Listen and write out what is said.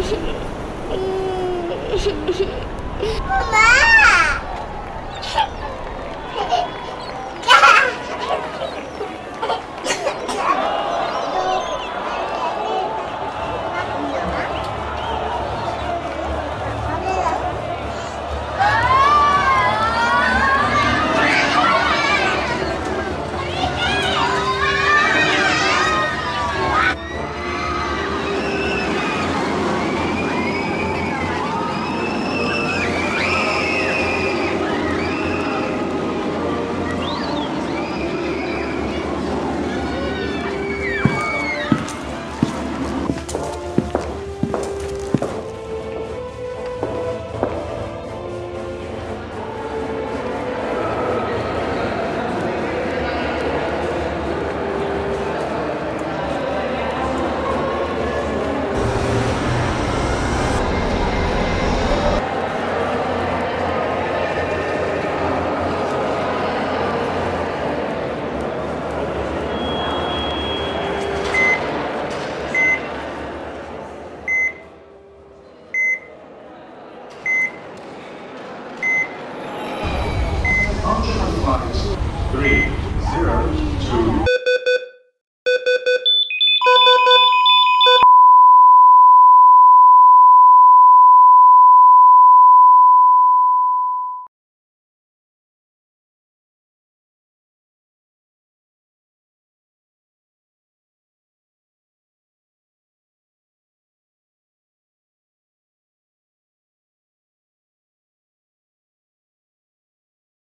Mama.